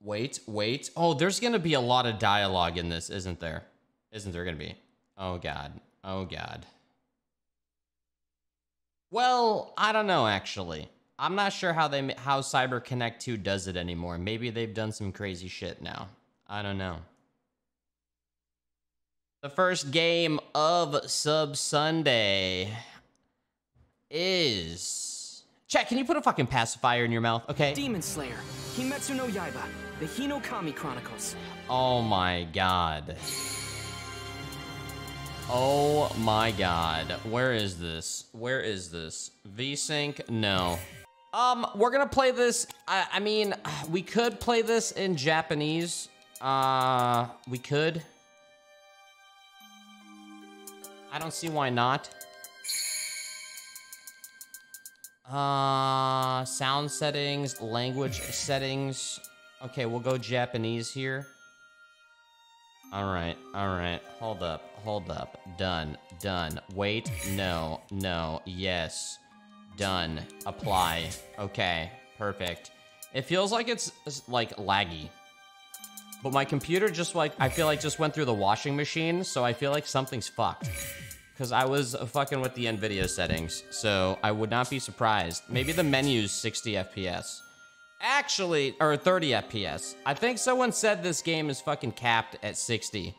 Wait, wait. Oh, there's gonna be a lot of dialogue in this, isn't there? Isn't there gonna be? Oh god. Oh god. Well, I don't know actually. I'm not sure how they how Cyber Connect 2 does it anymore. Maybe they've done some crazy shit now. I don't know. The first game of Sub Sunday is Chat, can you put a fucking pacifier in your mouth? Okay. Demon Slayer, Kimetsu no Yaiba, the Hinokami Chronicles. Oh my god. Oh my god. Where is this? Where is this? VSync? No. Um, we're gonna play this. I, I mean, we could play this in Japanese. Uh, we could. I don't see why not. Uh, sound settings, language settings. Okay, we'll go Japanese here. All right, all right. Hold up, hold up. Done, done. Wait, no, no, yes. Done. Apply. Okay, perfect. It feels like it's like laggy. But my computer just like, I feel like just went through the washing machine, so I feel like something's fucked. Because I was uh, fucking with the NVIDIA settings, so I would not be surprised. Maybe the menu's 60 FPS. Actually, or 30 FPS. I think someone said this game is fucking capped at 60.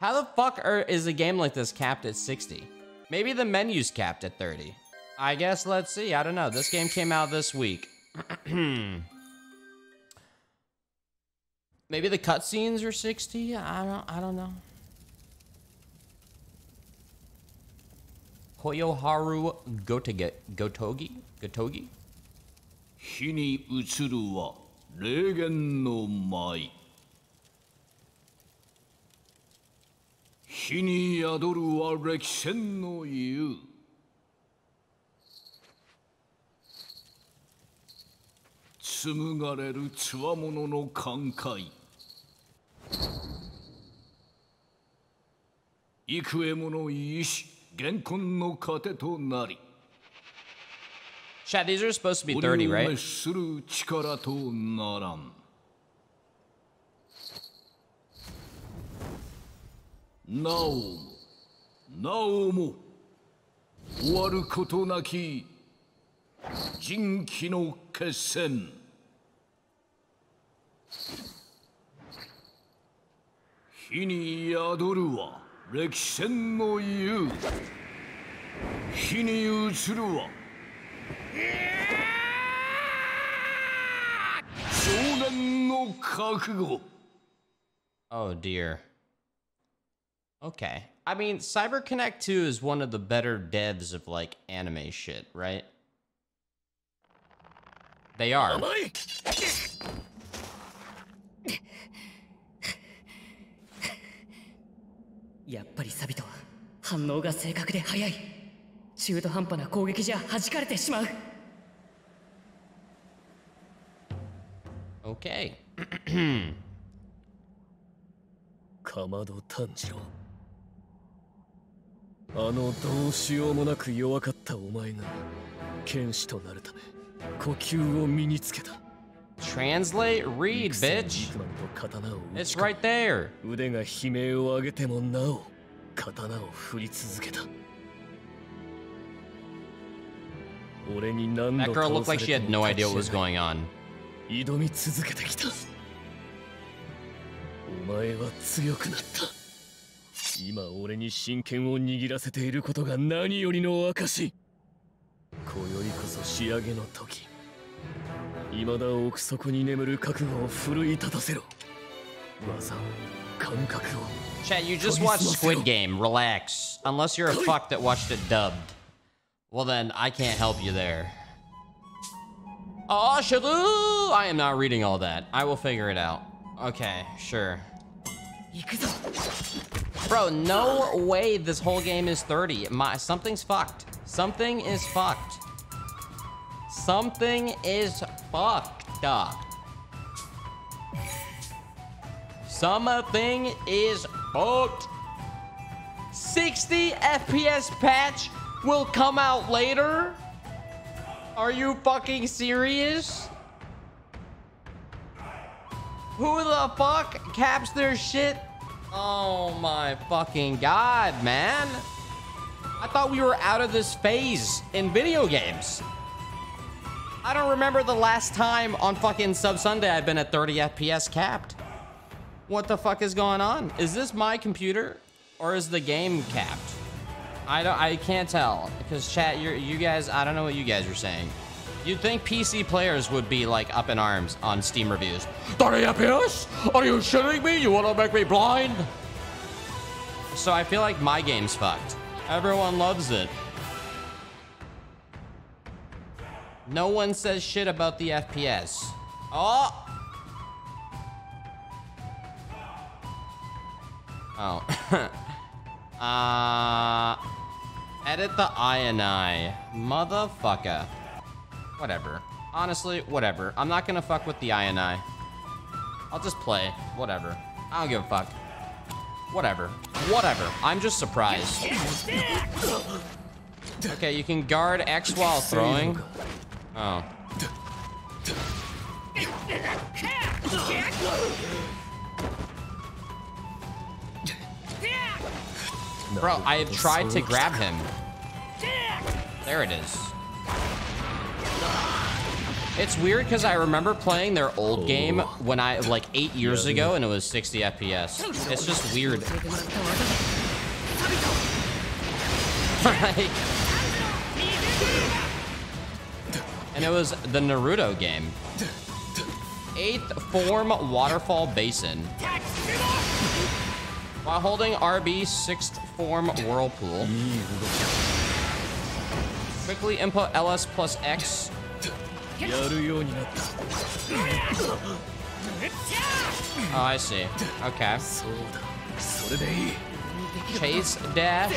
How the fuck are, is a game like this capped at 60? Maybe the menu's capped at 30. I guess let's see. I don't know. This game came out this week. Maybe the cutscenes are 60? I don't I don't know. Hoyoharu Gotoge Gotogi? Gotogi? 火に移るは霊言の舞火に宿るは歴戦の湯紡がれるつわものの感慨幾重もの意志現今の糧となり Chat, these are supposed to be 30, 俺を right? 滅する力とならん。なおもなおも終わることなき人気の決戦。火に宿るは歴戦の湯火に移るは少年の覚悟 Oh dear. Okay. I mean, CyberConnect 2 is one of the better devs of like anime shit, right? They are. やっぱりサビトは反応が正確で速い。中途半端な攻撃じゃ弾かれてしまう。Okay. かまど炭治郎。あのどうしようもなく弱かったお前が剣士となるため呼吸を身につけた Translate, read, 戦 bitch. 肉までと刀を打 It's ち込み right there. 腕が悲鳴を上げてもなお刀を振り続けた俺に何 That 度 girl 倒 looked さ like れ she て had も no 勝 idea ち what was 上がり going on. 挑み続けてきたお前は強くなった今俺に真剣を握らせていることが何よりの証今宵こそ仕上げの時 未だ奥底に眠る覚悟を奮い立たせろ技を感覚を Chat, you just watched Squid Game. Relax. Unless you're a fuck that watched it dubbed. Well, then I can't help you there. Oh, Shalu! I am not reading all that. I will figure it out. Okay, sure. 行くぞ Bro, no way this whole game is 30. My something's fucked. Something is fucked. Something is fucked up. Something is fucked. 60 FPS patch will come out later? Are you fucking serious? Who the fuck caps their shit? Oh my fucking god, man. I thought we were out of this phase in video games. I don't remember the last time on fucking Sub Sunday I've been at 30 FPS capped. What the fuck is going on? Is this my computer or is the game capped? I don't I can't tell because chat you you guys I don't know what you guys are saying. You'd think PC players would be like up in arms on Steam reviews. 30 FPS? Are you shitting me? You want to make me blind? So I feel like my game's fucked. Everyone loves it. No one says shit about the FPS. Oh! Oh. uh, edit the I and I. Motherfucker. Whatever. Honestly, whatever. I'm not gonna fuck with the I and I. I'll just play. Whatever. I don't give a fuck. Whatever. Whatever. I'm just surprised. Okay, you can guard X while throwing. Oh. Bro, I have tried to grab him. There it is. It's weird because I remember playing their old game when I, like, eight years ago, and it was 60 FPS. It's just weird. Like- and it was the Naruto game. Eighth form waterfall basin. While holding RB sixth form whirlpool. Quickly input LS plus X. Oh, I see. Okay. Chase dash.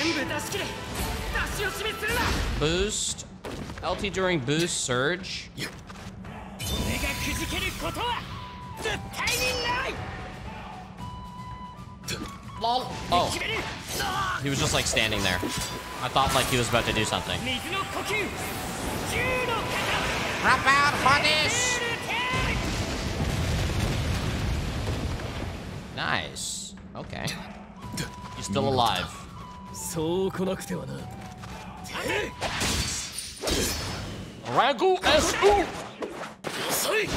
Boost. LT during boost surge. Lol. Oh. He was just like standing there. I thought like he was about to do something. Wrap out punish! Nice. Okay. He's still alive. そう来なくてはな Ragu SU! 遅い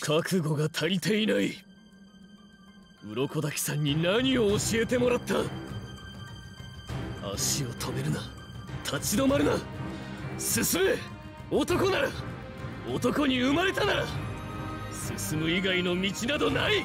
覚悟が足りていない。鱗滝さんに何を教えてもらった。足を止めるな。立ち止まるな。進め。男なら。男に生まれたなら。進む以外の道などない。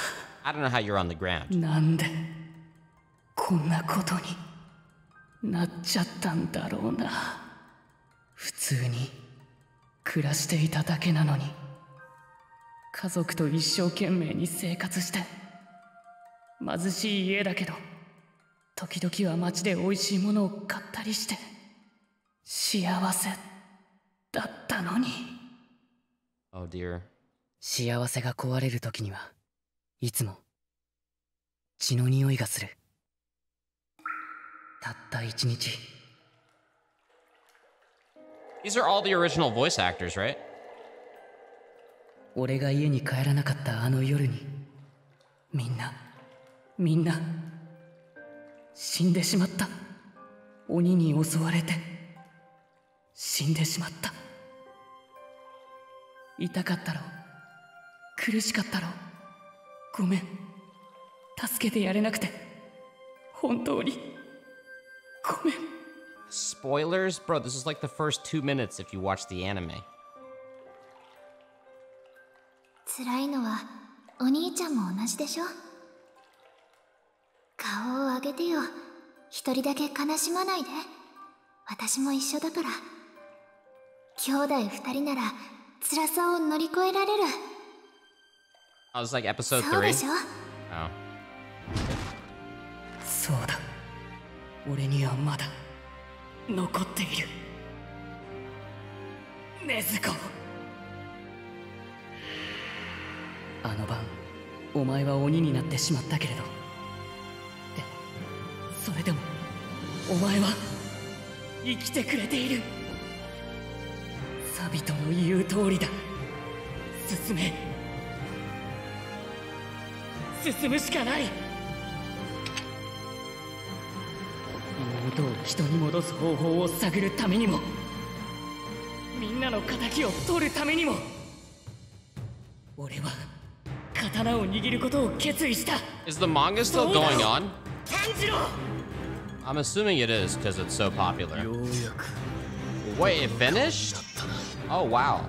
I don't know how you're on the ground. なんでこんなことになっちゃったんだろうな普通に暮らしていただけなのに家族と一生懸命に生活して貧しい家だけど時々は街で美味しいものを買ったりして幸せだったのに Oh dear. 幸せが壊れる時にはいつも血の匂いがする。たった一日。These are all the original voice actors, right? 俺が家に帰らなかったあの夜にみんなみんな死んでしまった。鬼に襲われて死んでしまった。痛かったろ苦しかったろごめん。助けてやれなくて。本当に。ごめん。Spoilers? Bro, this is like the first two minutes if you watch the anime. 辛いのはお兄ちゃんも同じでしょ。顔を上げてよ。一人だけ悲しまないで。私も一緒だから。兄弟二人なら辛さを乗り越えられる I was like episode そう three. Oh. そうだ。俺にはまだ残っている。禰豆子。あの晩お前は鬼になってしまったけれど。でそれでもお前は生きてくれている。サビトの言う通りだ。進め進むしかない妹を人に戻す方法を探るためにもみんなの敵を取るためにも俺は刀を握ることを決意した Is the manga still going on? 炭治郎 I'm assuming it is because it's so popular. ようやく Wait, it finished? Oh wow.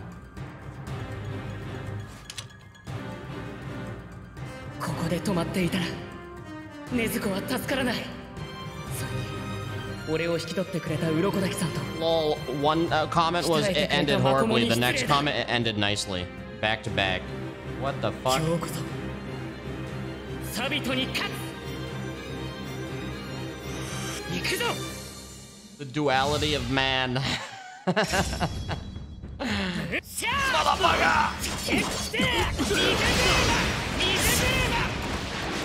で止まっていたら禰豆子は助からないそれに俺を引き取ってくれた鱗滝さんと Lol, one uh, comment was it ended horribly. The next comment it ended nicely. Back to back. What the fuck? 今日こそサビトに勝つ行くぞ The duality of man. シ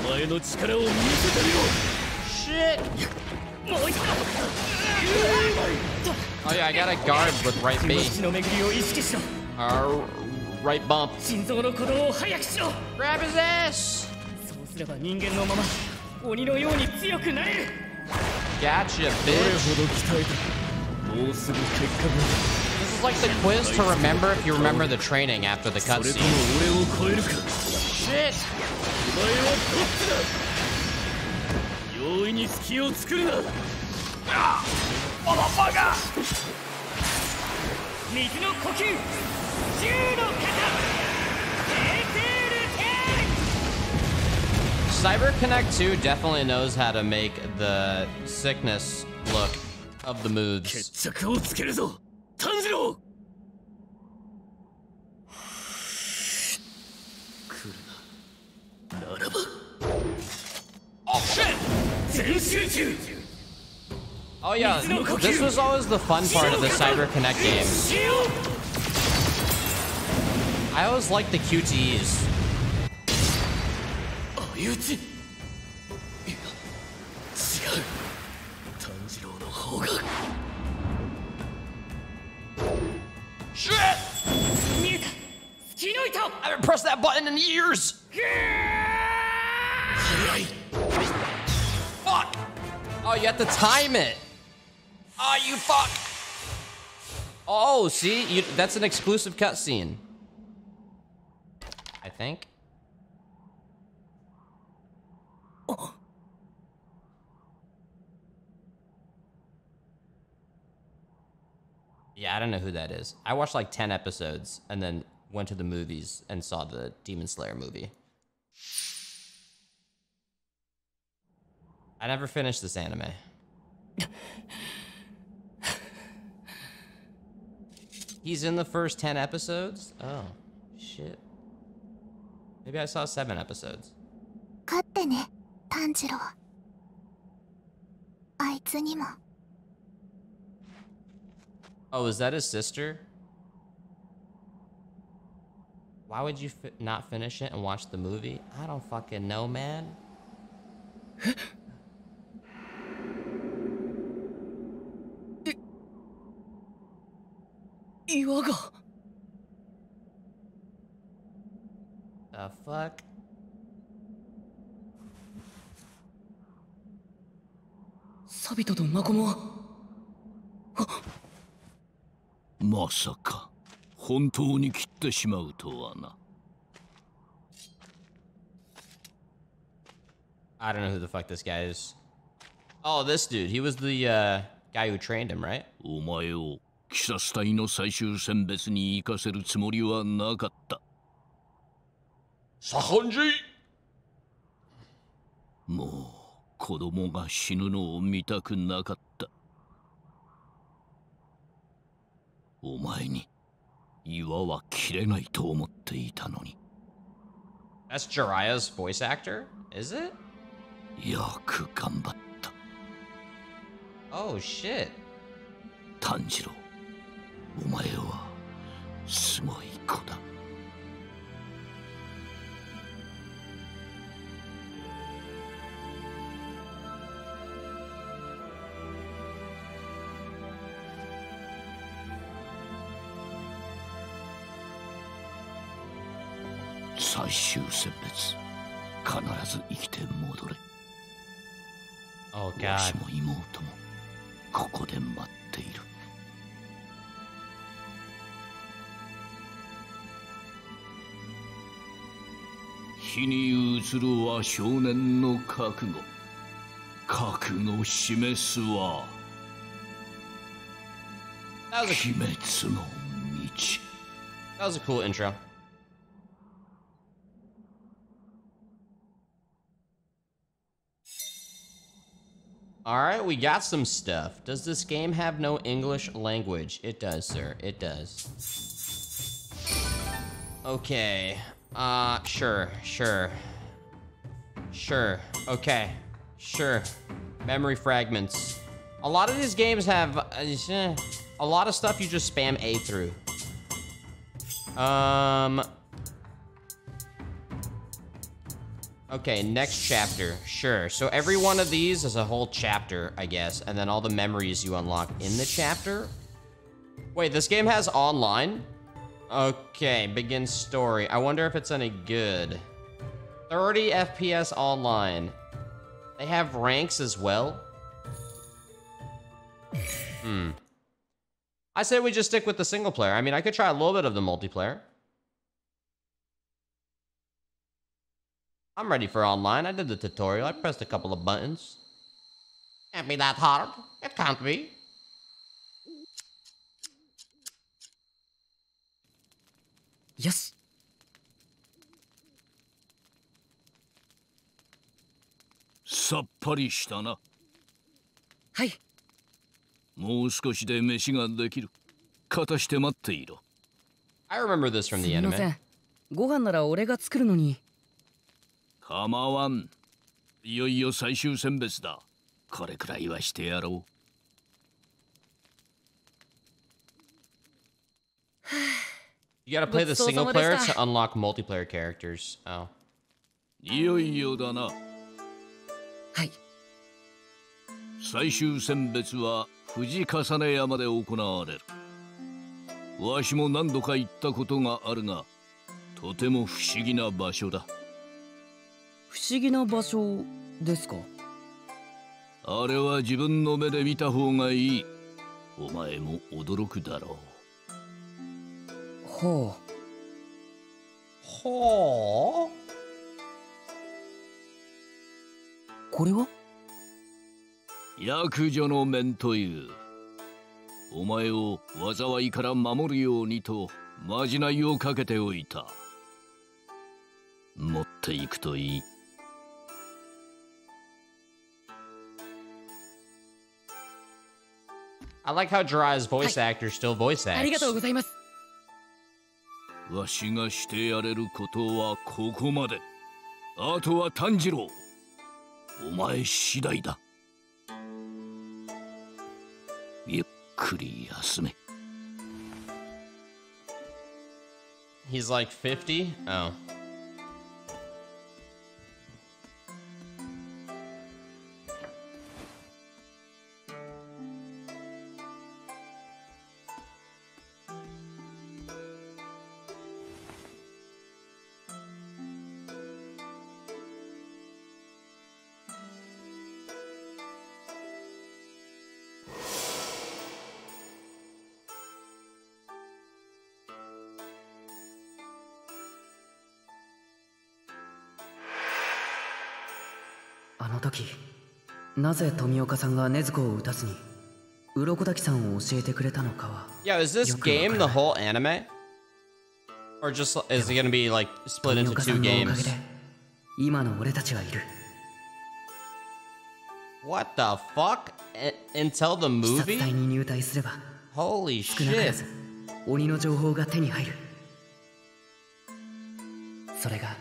前の力を見せてみろ Shit. ばもう一度 Oh yeah, I got a guard with right 気 B. 持ちの巡りを意識しろ Uh, right bump. 心臓の鼓動を早くしろ Grab his ass. そうすれば人間のまま鬼のように強くなれる Gotcha, どれ bitch. ほど鍛えたかもうすぐ結果 This is like the quiz to remember if you remember the training after the がそれとも cutscene. 俺を超えるか Shit. お前はトップだ容易に隙を作るな水の呼吸銃の型 Cyber Connect 2 definitely knows how to make the sickness look of the moves. Oh yeah, this was always the fun part of the Cyber Connect game. I always liked the QTEs. Shit! I haven't pressed that button in years! Oh, you have to time it! Oh, you fuck! Oh, see? You, that's an exclusive cutscene. I think. Yeah, I don't know who that is. I watched like 10 episodes and then went to the movies and saw the Demon Slayer movie. I never finished this anime. He's in the first 10 episodes? Oh, shit. Maybe I saw seven episodes. 勝ってね炭治郎あいつにも Oh, is that his sister? Why would you fi- not finish it and watch the movie? I don't fucking know, man. 岩が The fuck? サビトとマコモはまさか本当に切ってしまうとはな I don't know who the fuck this guy is. Oh, this dude. He was the uh, guy who trained him, right? お前を 鬼殺隊の最終選別に行かせるつもりはなかった Sakonji! もう子供が死ぬのを見たくなかったお前に岩は切れないと思っていたのに That's Jiraiya's voice actor? Is it? よく頑張った Oh shit. 炭治郎お前はすごい子だ。最終選別必ず生きて戻れ。Oh も妹もここで待っている火に映るは少年の覚悟覚悟示すは That was a 鬼滅の道 that was a cool intro. Alright, we got some stuff. Does this game have no English language? It does, sir. It does. Okay. Uh, sure, sure. Sure. Okay. Sure. Memory fragments. A lot of these games have uh, eh, a lot of stuff you just spam A through. Um. Okay, next chapter. Sure. So every one of these is a whole chapter, I guess, and then all the memories you unlock in the chapter. Wait, this game has online? Okay, begin story. I wonder if it's any good. 30 FPS online. They have ranks as well. Hmm. I say we just stick with the single player. I mean, I could try a little bit of the multiplayer. I'm ready for online. I did the tutorial. I pressed a couple of buttons. Can't be that hard. It can't be. よし。さっぱりしたな。はい。もう少しで飯ができる。片して待っていろ。I remember this from す the みませ anime. ん。ご飯なら俺が作るのに。構わん。いよいよ最終選別だ。これくらいはしてやろ You gotta play thesingle player to unlock multiplayer characters. Oh. ういよいよだなはい最終選別は富士重ね山で行われるわしも何度か行ったことがあるがとても不思議な場所だ不思議な場所ですかあれは自分の目で見た方がいいお前も驚くだろはあ Oh. これは？う役女の面という。お前を災いから守るようにとまじないをかけておいた。持っていくといい。I like how Jiraiya's voice actor still voice ありが acts. とうございますわしがしてやれることはここまであとは炭治郎お前次第だゆっくり休め He's like 50? Oh.「あの時なぜ富岡さんが禰豆子を撃たずに鱗滝さんを教えてくれたのかは Yeah, is this game the whole anime? Or just is it gonna be like split 富 into two games? で今の俺たちはいる What the fuck? Until the 視察隊 movie? に入隊すれば Holy shit. ず鬼の情報が手に入るそれが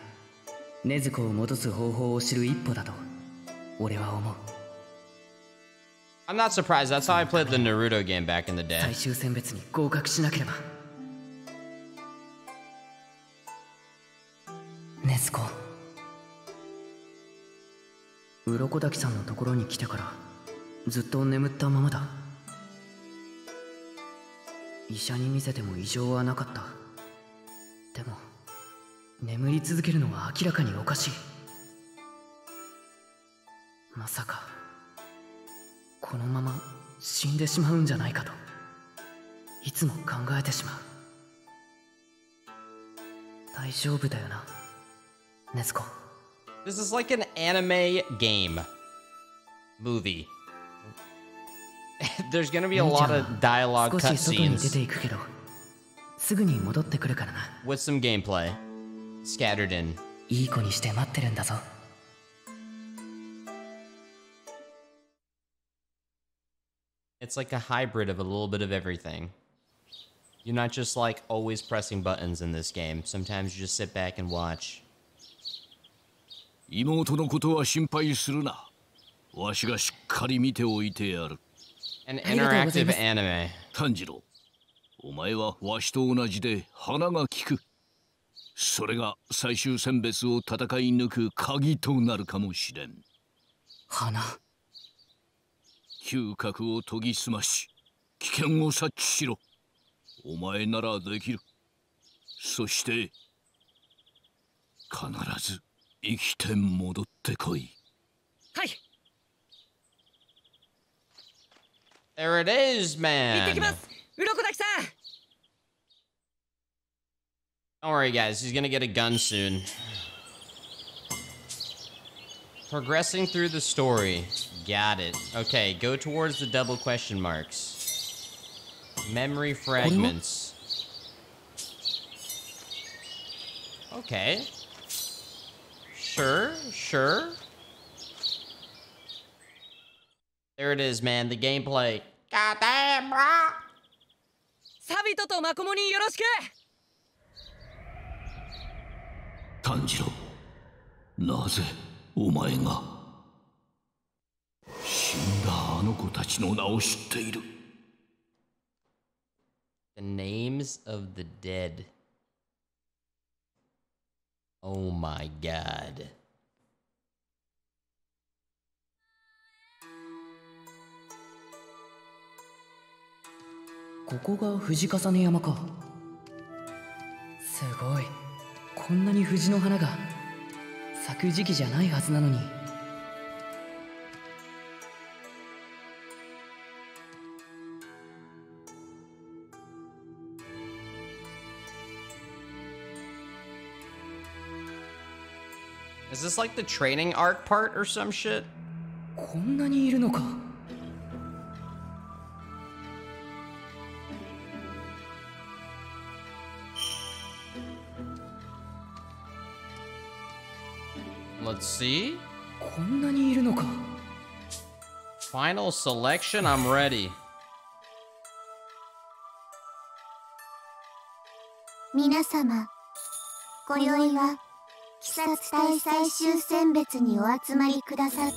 禰豆子を戻す方法を知る一歩だと俺は思う。I'm not surprised. That's how I played the Naruto game back in the day. 最終選別に合格しなければ。禰豆子鱗滝さんのところに来てからずっと眠ったままだ。医者に見せても異常はなかった。でも眠り続けるのは明らかにおかしいまさかこのまま死んでしまうんじゃないかといつも考えてしまう大丈夫だよな禰豆子 This is like an anime game movie. There's gonna be a lot of dialogue cutscenes with some gameplay scattered in. いい子にして待ってるんだぞ It's like a hybrid of a little bit of everything. You're not just like always pressing buttons in this game. Sometimes you just sit back and watch. 妹のことは心配するなわしがしっかり見ておいてやる An interactive anime. 炭治郎お前はわしと同じで鼻が利くそれが最終選別を戦い抜く鍵となるかもしれん花嗅覚を研ぎ澄まし危険を察知しろお前ならできるそして必ず生きて戻ってこいはい There it is, 行って man. きます鱗滝さん Don't worry, guys. He's gonna get a gun soon. Progressing through the story. Got it. Okay, go towards the double question marks. Memory fragments. Okay. Sure, sure. There it is, man. The gameplay. Goddamn, bro! サビトとマコモによろしく炭治郎なぜお前が死 んだあの子たちの名を知っている The names of the dead. Oh my god. ここが藤重ね山かすごいこんなに藤の花が咲く時期じゃないはずなのに Is this like the training arc part or some shit? こんなにいるのか Let's see. こんなにいるのか Final selection, I'm ready. 皆様今宵は鬼 殺隊最終選別にお集まりくださって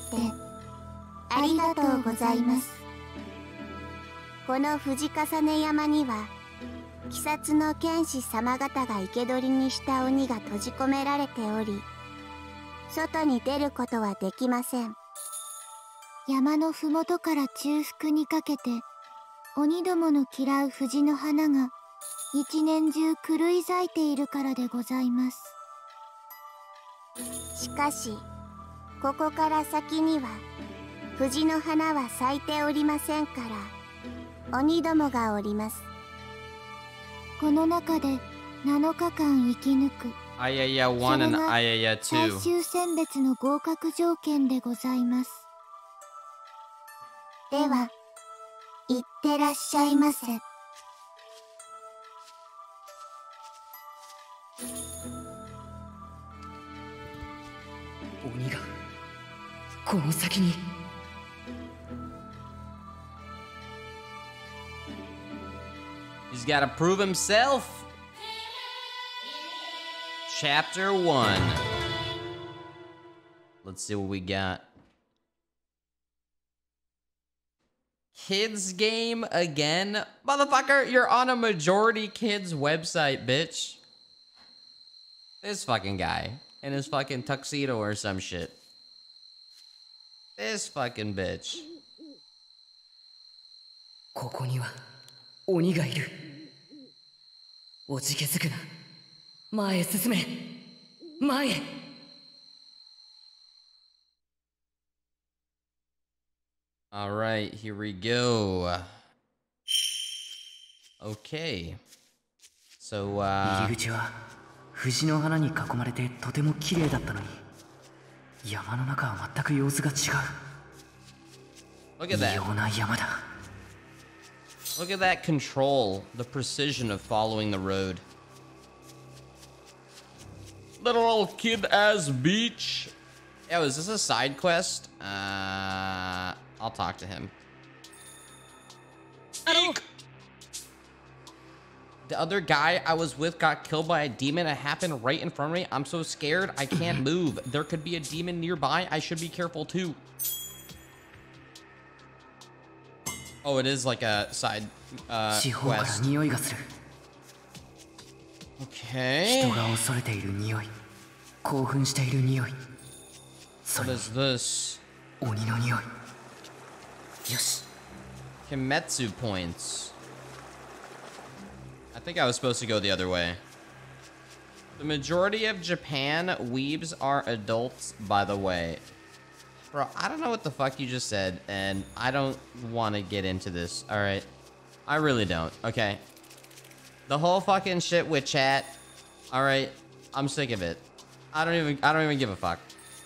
ありがとうございます。この藤重山には鬼殺の剣士様方が生け捕りにした鬼が閉じ込められており外に出ることはできません。山の麓から中腹にかけて鬼どもの嫌う藤の花が一年中狂い咲いているからでございます。しかしここから先には藤の花は咲いておりませんから鬼どもがおります。この中で7日間生き抜く。Ayaya 1 and それが Ayaya 最 2. 終選別の合格条件でございます。では行ってらっしゃいませこの先に He's got to prove himself. Chapter 1. Let's see what we got. Kids game again? Motherfucker, you're on a majority kids website, bitch. This fucking guy in his fucking tuxedo or some shit. This fucking bitch. ここには鬼がいるおじけづくな前へ進め前へ All right, here we go. Okay. So, uh, 入り口は藤の花に囲まれてとても綺麗だったのに 山の中は全く様子が違 look う at 異 that. 様な山だ Look at that control, the precision of following the road. Little old kid as beach. Yo, is this a side quest? Uh, I'll talk to him. The other guy I was with got killed by a demon. It happened right in front of me. I'm so scared. I can't move. There could be a demon nearby. I should be careful too. Oh, it is like a side uh, quest. Okay. What is this? Kimetsu points. I think I was supposed to go the other way. The majority of Japan weebs are adults, by the way. Bro, I don't know what the fuck you just said, and I don't want to get into this, alright? I really don't, okay? The whole fucking shit with chat, alright? I'm sick of it. I don't even, I don't even give a fuck.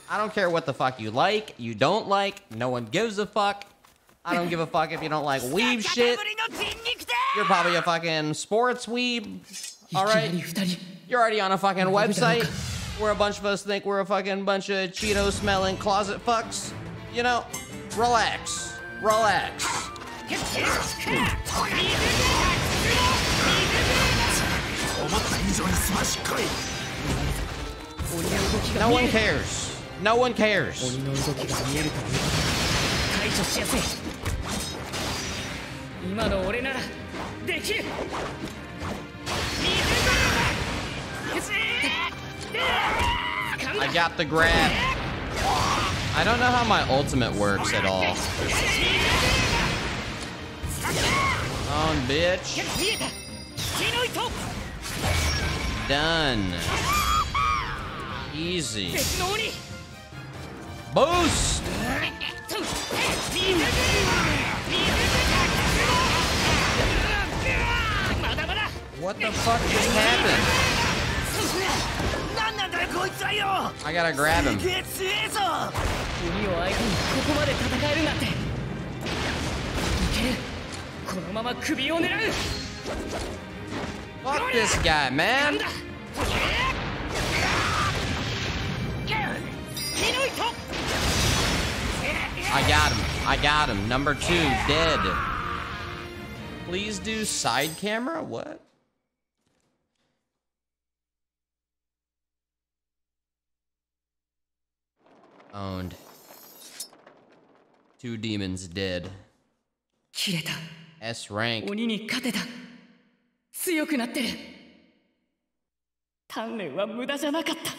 I don't care what the fuck you like, you don't like, no one gives a fuck. I don't give a fuck if you don't like weeb shit. You're probably a fucking sports weeb. All right. You're already on a fucking website where a bunch of us think we're a fucking bunch of Cheeto smelling closet fucks. You know, relax. Relax. No one cares. No one cares. 鬼の動きが見えると対処しやすい今の俺ならできる I got the grab. I don't know how my ultimate works at all. On, bitch. 見えた火の糸 Done. Easy. 別の鬼 Boost! What the fuck just happened? I gotta grab him. Fuck this guy, man! I got him. I got him. Number two, dead. Please do side camera? What? Owned. Two demons dead. 切れた。S rank. 鬼に勝てた。強くなってる。鍛錬は無駄じゃなかった。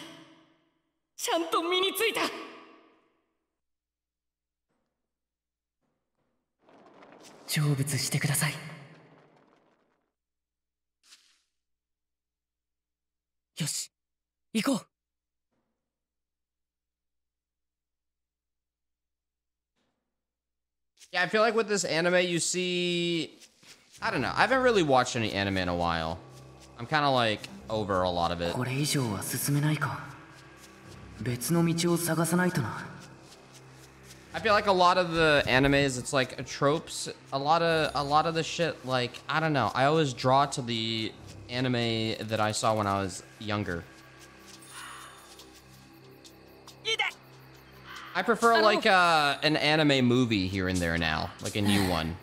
ちゃんと身についた。成仏してください。よし。行こう Yeah, I feel like with this anime, you see. I don't know. I haven't really watched any anime in a while. I'm kind of like over a lot of it. これ以上は進めないか別の道を探さないとな I feel like a lot of the animes, it's like tropes. A lot of a lot of the shit, like I don't know. I always draw to the anime that I saw when I was younger. I prefer like uh, an anime movie here and there now, like a new one.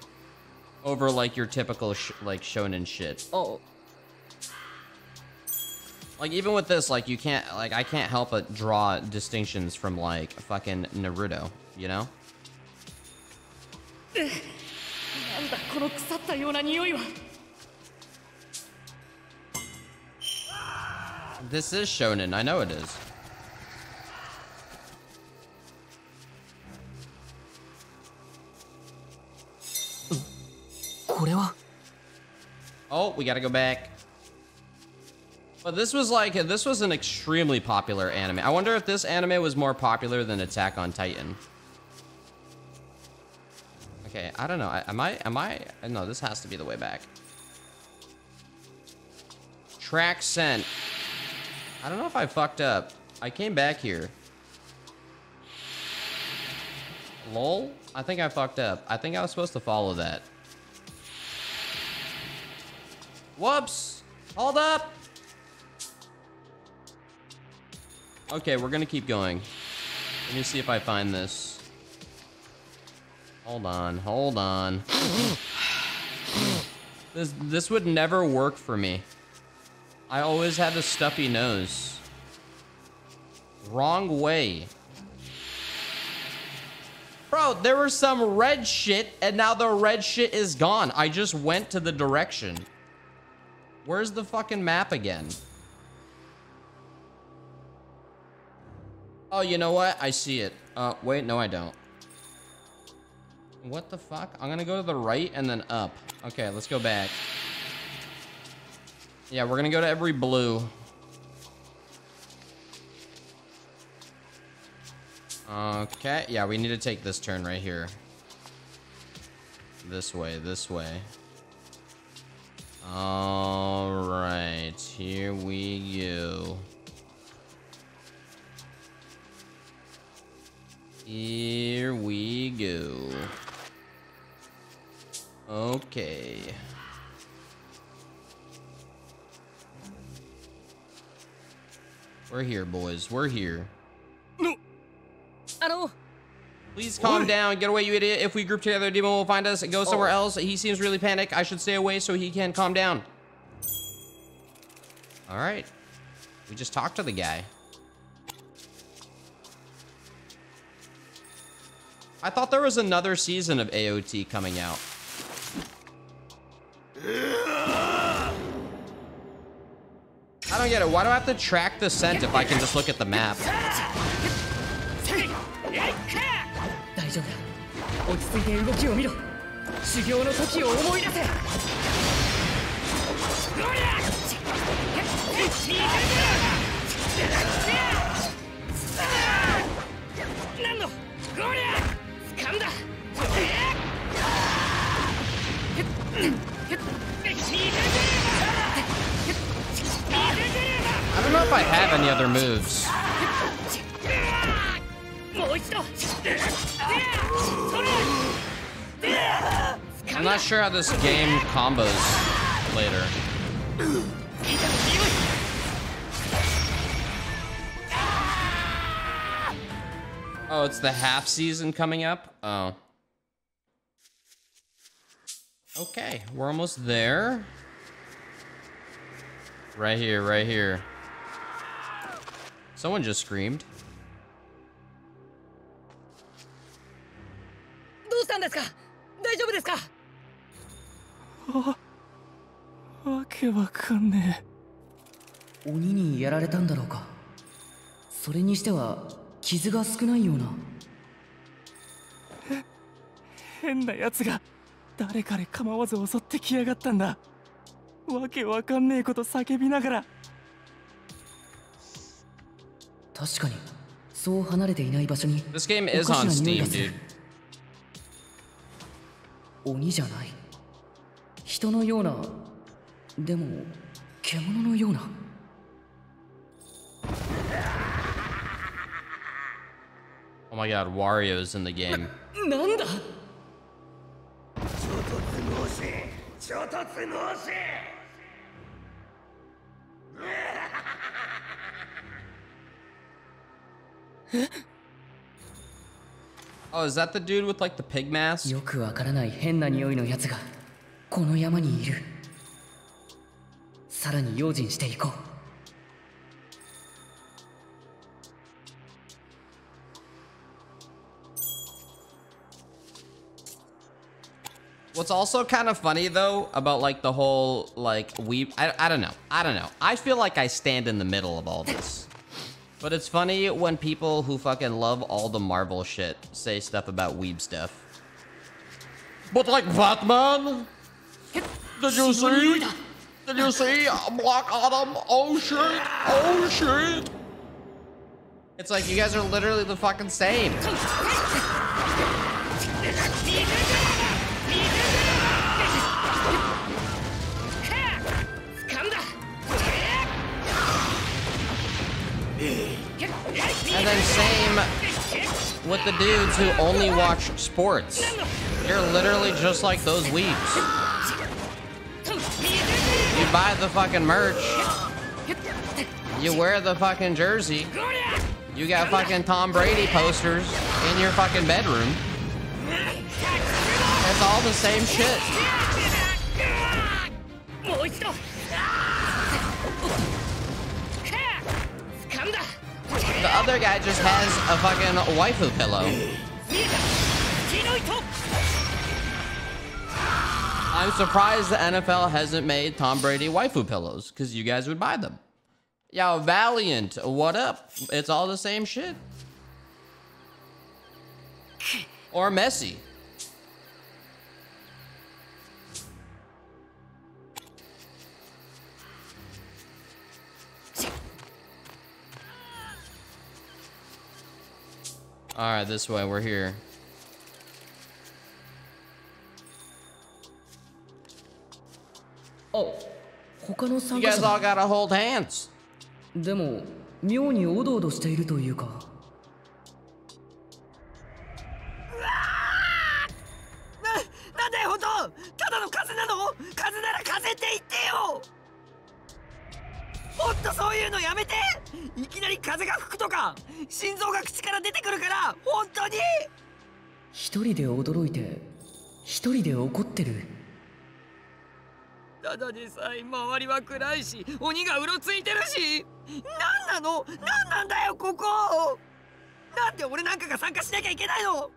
over like your typical sh like shonen shit. Oh. Like even with this, like you can't like I can't help but draw distinctions from like fucking Naruto, you know? なんだこの腐ったような匂いは This is shonen, I know it is. これは Oh, we gotta go back. But this was like this was an extremely popular anime. I wonder if this anime was more popular than Attack on Titan. Okay, I don't know. I, am I am I no, this has to be the way back. Track sent. I don't know if I fucked up. I came back here. Lol? I think I fucked up. I think I was supposed to follow that. Whoops! Hold up! Okay, we're gonna keep going. Let me see if I find this. Hold on, hold on. this this would never work for me. I always had a stuffy nose. Wrong way. Bro, there was some red shit, and now the red shit is gone. I just went to the direction. Where's the fucking map again? Oh, you know what? I see it. Uh, wait, no I don't. What the fuck? I'm gonna go to the right and then up. Okay, let's go back. Yeah, we're gonna go to every blue. Okay, yeah, we need to take this turn right here. This way, this way. All right, here we go. Here we go. Okay. We're here, boys. We're here. あの Please calm down. Get away, you idiot. If we group together, Demon will find us. and Go oh. somewhere else. He seems really panicked. I should stay away so he can calm down. All right. We just talked to the guy. I thought there was another season of AOT coming out. I don't get it. Why do I have to track the scent if I can just look at the map? だ落ち着いて動きを見ろ。修行の時を思い出せ。なんの？ゴリャ掴んだ I don't know if I have any other moves. I'm not sure how this game combos later. Oh, it's the half season coming up? Oh. Okay, we're almost there. Right here, right here. Someone just screamed. どうしたんですか？大丈夫ですか？わけわかんね鬼にやられたんだろうか。それにしては傷が少ないような。え変な奴が誰彼構わず襲ってきやがったんだ。わけわかんねえこと叫びながら。確かにそう離れていない場所に This game お is かし on な匂い Steam, がする dude. 鬼じゃない？人のような？でも獣のような？Oh my god, Wario's in the game. なんだ？衝突のせ Oh, is that the dude with like the pig mask? よくわからない変な匂いのやつがこの山にいる。さらに用心していこう。What's also kind of funny though about like the whole like we I, I don't know I don't know I feel like I stand in the middle of all this. But it's funny when people who fucking love all the Marvel shit say stuff about weeb stuff. But like Batman? Did you see? Did you see Black Adam? Oh shit! Oh shit! It's like you guys are literally the fucking same. The dudes who only watch sports. You're literally just like those weebs. You buy the fucking merch. You wear the fucking jersey. You got fucking Tom Brady posters in your fucking bedroom. It's all the same shit. The other guy just has a fucking waifu pillow. I'm surprised the NFL hasn't made Tom Brady waifu pillows, because you guys would buy them. Yo, Valiant, what up? It's all the same shit. Or Messi. All right, this way. We're here. あ他の You guys 者 all gotta hold hands. でも妙におどおどしているというか。なんだよ本当？ただの風なの？風なら風って言ってよ！もっとそういうのやめて！いき風が吹くとか心臓が口から出てくるから本当に。一人で驚いて一人で怒ってる。ただでさえ周りは暗いし鬼がうろついてるし。何なの？何なんだよここ。なんで俺なんかが参加しなきゃいけないの？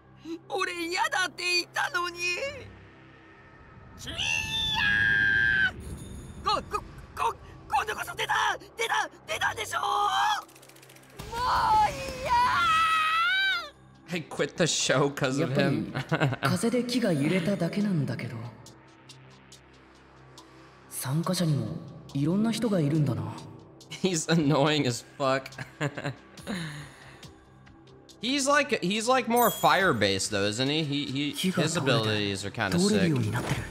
俺嫌だって言ったのに。こここ今度こそ出た出た出たでしょ I quit the show because や of っぱり him. 風で木が揺れただけなんだけど参加者にもいろんな人がいるんだな he's annoying as fuck. he's like he's like more fire based though, isn't he? He he 木が his 倒れて abilities are kind of 通れる sick. ようになってる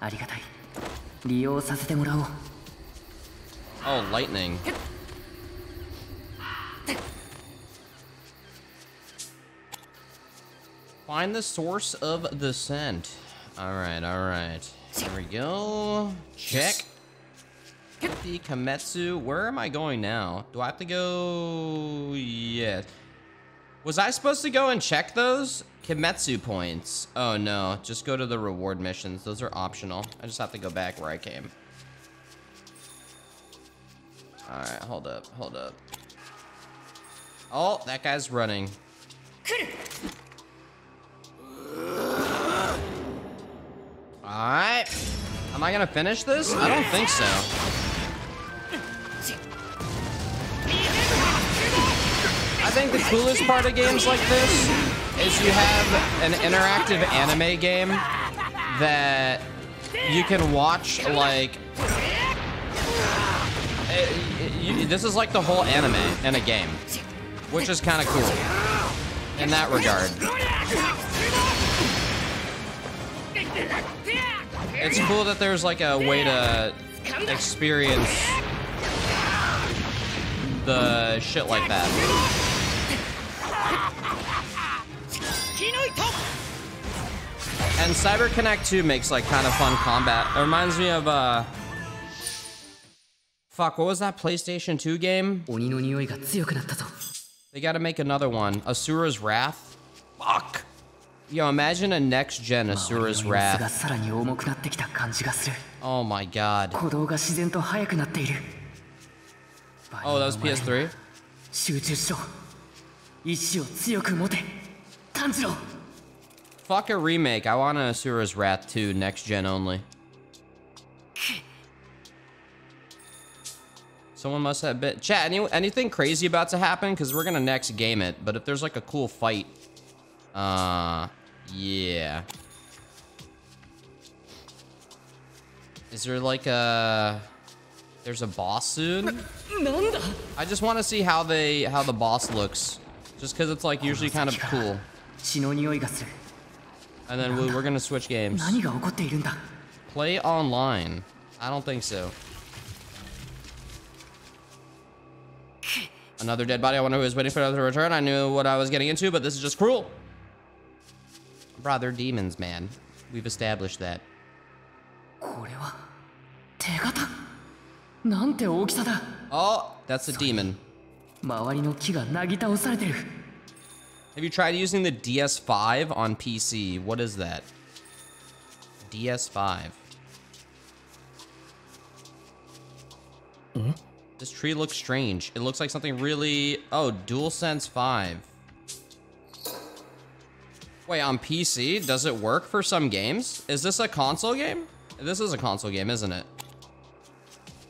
ありがたい利用させてもらおう Oh, lightning. Find the source of the scent. All right, all right. There we go. Check. Get The Kametsu. Where am I going now? Do I have to go? Yes. Was I supposed to go and check those? Kimetsu points. Oh no, just go to the reward missions. Those are optional. I just have to go back where I came. Alright, hold up, hold up. Oh, that guy's running. Alright. Am I gonna finish this? I don't think so. I think the coolest part of games like this is you have an interactive anime game that you can watch like uh, you- this is like the whole anime in a game, which is kind of cool in that regard. It's cool that there's like a way to experience the shit like that. And Cyber Connect 2 makes like kind of fun combat. It reminds me of uh Fuck, what was that PlayStation 2 game? They gotta make another one. Asura's Wrath? Fuck. Yo, imagine a next gen Asura's 周りの様子が Wrath. さらに重くなってきた感じがする Oh my god. 鼓動が自然と速くなっている Oh, that was バニーの前 PS3? に集中しろ意志を強く持て炭治郎 Fuck a remake. I want an Asura's Wrath 2 next gen only. Someone must have been... Chat, any, anything crazy about to happen? Because we're going to next game it. But if there's, like, a cool fight... Uh... Yeah. Is there, like, a... There's a boss soon? I just want to see how they... How the boss looks. Just because it's, like, usually kind of cool. And then we, we're going to switch games. Play online. I don't think so. Another dead body. I wonder who was waiting for another return. I knew what I was getting into, but this is just cruel. Brother, demons, man. We've established that. これは手形なんて大きさだ Oh, that's a demon. 周りの木がなぎ倒されてる Have you tried using the DS5 on PC? What is that? DS5. This tree looks strange. It looks like something really... Oh, DualSense 5. Wait, on PC? Does it work for some games? Is this a console game? This is a console game, isn't it?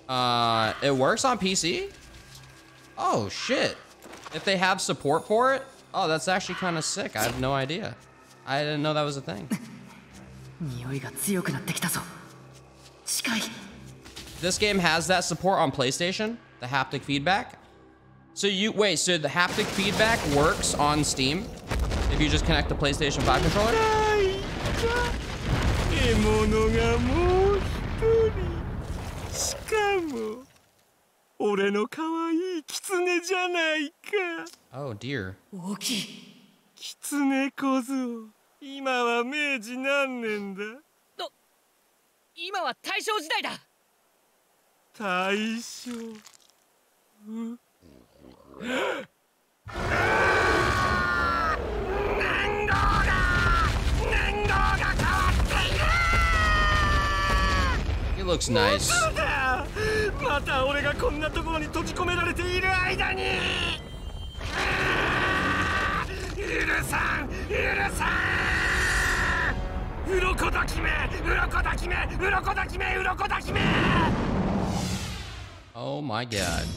Uh, it works on PC? Oh, shit. If they have support for it? Oh, that's actually kind of sick. I have no idea. I didn't know that was a thing. This game has that support on PlayStation, the haptic feedback. So you wait, so the haptic feedback works on Steam if you just connect the PlayStation 5 controller? 獲物がもう一人しかも俺の可愛い狐じゃないか Oh dear. 大きい狐小僧今は明治何年だ今は大正時代だ 大正年号が年号が変わっている He looks nice. だまた俺がこんなところに閉じ込められている間に。許さん許さん。鱗だ姫鱗だ姫鱗だ姫鱗だ姫 Oh my god.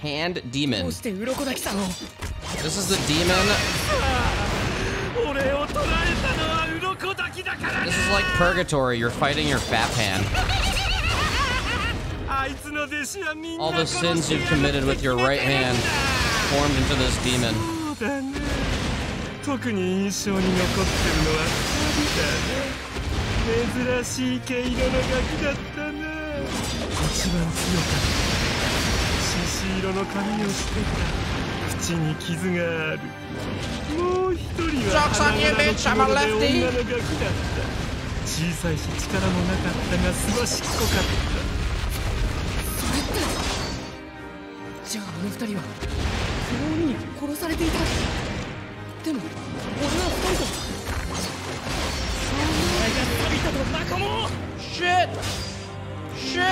Hand demon. This is the demon. This is like purgatory. You're fighting your fat hand. All the sins you've committed with your right hand formed into this demon. 一番強かった獅子色の髪をしてた口に傷があるもう一人は花柄の.着物で.女のガキだった小さいし力もなかったがすばしっこかったじゃああの二人はこの鬼に殺されていたでも俺は二人とお前が旅人と仲間 Shit! Shit!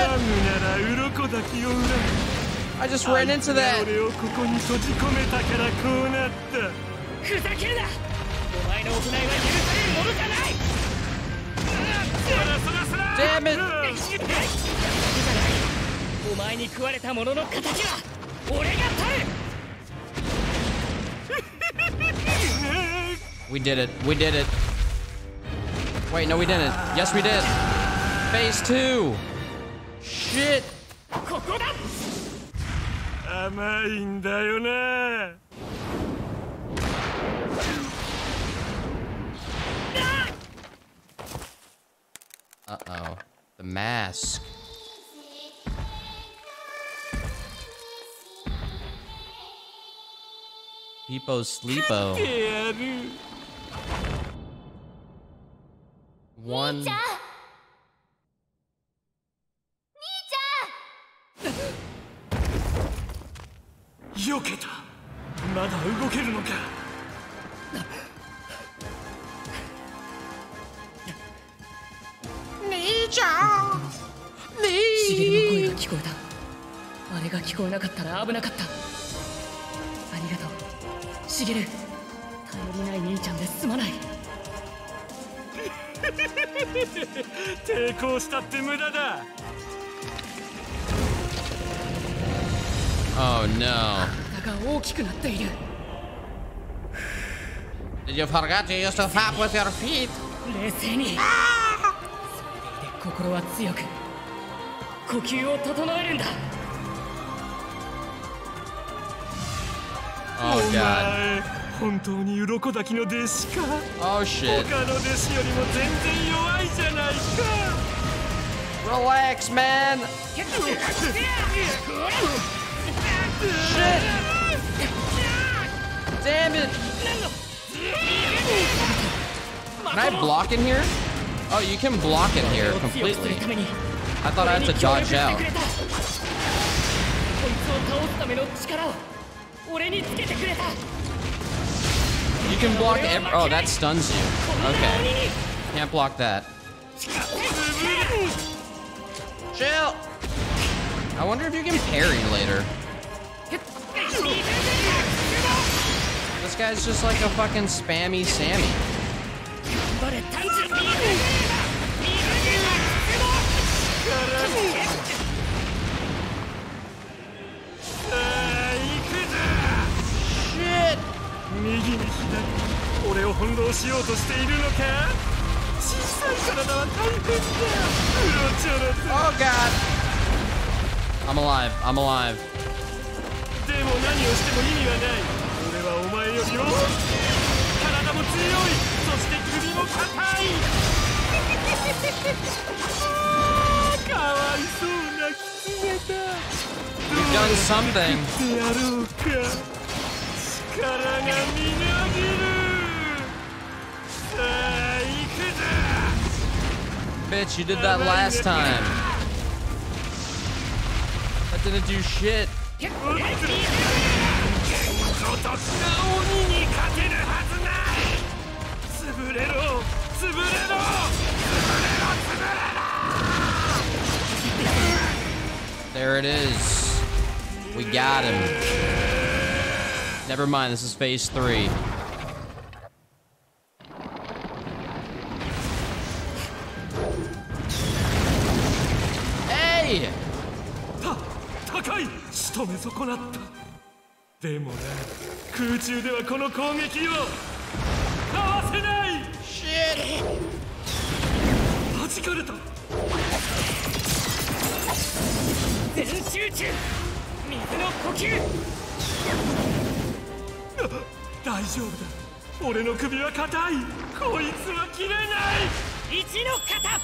I just ran into that. Damn it! we did it. We did it. Wait, no, we didn't. Yes, we did. Phase two Shit. ここだ甘いんだよな Uh oh. The mask. Peepo Sleepo. やる One. 避けた。まだ動けるのか。兄ちゃん。ねえの声が聞こえたあれが聞こえなかったら危なかった。ありがとう。しげる頼りない兄ちゃんですまない。抵抗したって無駄だ。Oh no. 体が大きくなっている Did you forget you used to tap with your feet? 冷静にそれでいて心は強く呼吸を整えるんだ Oh お god. 前本当に鱗滝の弟子か Oh 他 shit. の弟子よりも全然弱いじゃないか Relax, man. Shit! Damn it! Can I block in here? Oh, you can block in here completely. I thought I had to dodge out. You can block every- oh, that stuns you. Okay. Can't block that. Chill! I wonder if you can parry later. This guy's just like a fucking spammy Sammy. 頑張れタンチ Shit. 右に左俺を翻弄しようとしているのか小さい体は大変だうろちょろ Oh god. I'm alive. I'm alive. でも何をしても意味はない。俺はお前よりも体も強い。そして首も硬い。あーかわいそうな狐だ。You've done something. ってやろうか。力がみなぎる。さあ行くぞ。Bitch, you did that last time. That didn't do shit. お得な鬼に勝てるはずない潰れろ潰れろ There it is. We got him. Never mind, this is phase three. 損なった。でもな空中ではこの攻撃をかわせない。Shit! 弾かれた。全集中。水の呼吸。大丈夫だ。俺の首は硬い。こいつは切れない。一の型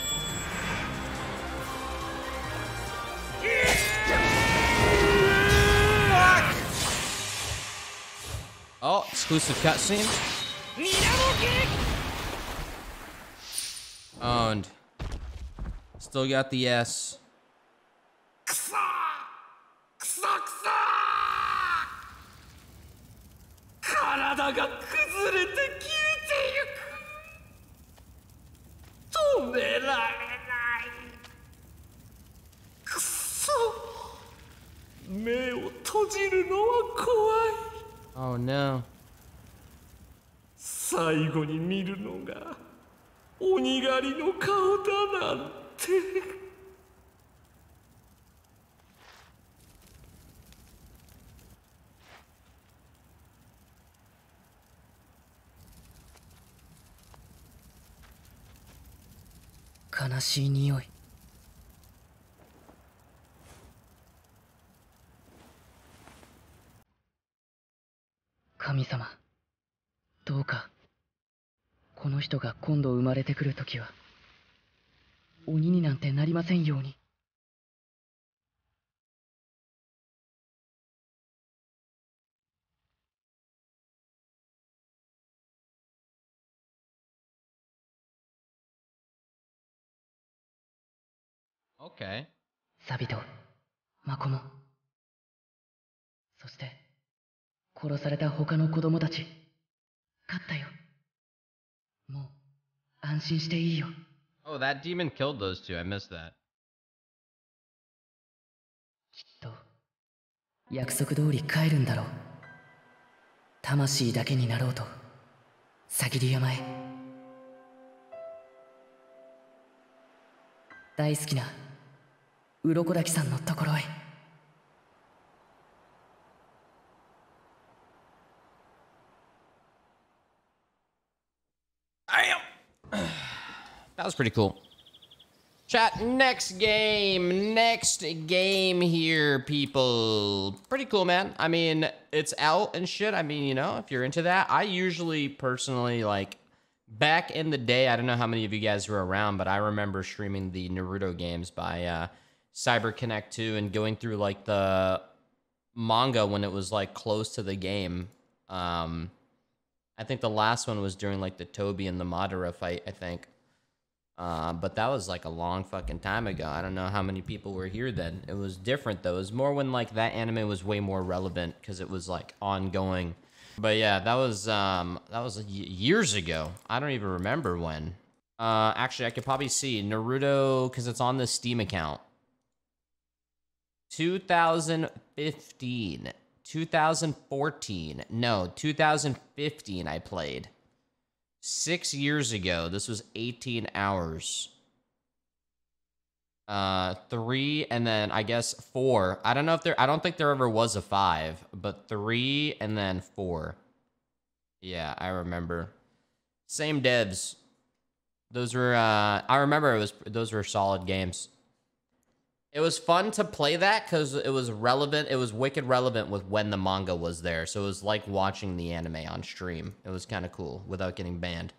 Oh, exclusive cutscene. Owned. Still got the S. Meo 閉じるのは怖い。Oh no. 最後に見るのが鬼狩りの顔だなんて悲しい匂い神様。どうかこの人が今度生まれてくるときは鬼になんてなりませんように.サビとマコモ。そして殺された他の子供たち。勝ったよ。もう安心していいよ。Oh, that demon killed those two. I missed that. きっと約束通り帰るんだろう。魂だけになろうと。さぎり山へ。大好きな鱗滝さんのところへ That was pretty cool. Chat, next game. Next game here, people. Pretty cool, man. I mean, it's out and shit. I mean, you know, if you're into that, I usually personally like back in the day, I don't know how many of you guys were around, but I remember streaming the Naruto games by uh CyberConnect 2 and going through like the manga when it was like close to the game. Um I think the last one was during like the Tobi and the Madara fight, I think. Uh, but that was like a long fucking time ago. I don't know how many people were here then. It was different though. It was more when like that anime was way more relevant because it was like ongoing. But yeah, that was um that was years ago. I don't even remember when. Uh, actually, I could probably see Naruto because it's on the Steam account. 2015, 2014, no, 2015. I played six years ago. This was 18 hours. Uh, three, and then I guess four. I don't know if there, I don't think there ever was a five, but three and then four. Yeah, I remember. Same devs. Those were, uh, I remember it was, those were solid games. It was fun to play that because it was relevant. It was wicked relevant with when the manga was there. So it was like watching the anime on stream. It was kind of cool without getting banned.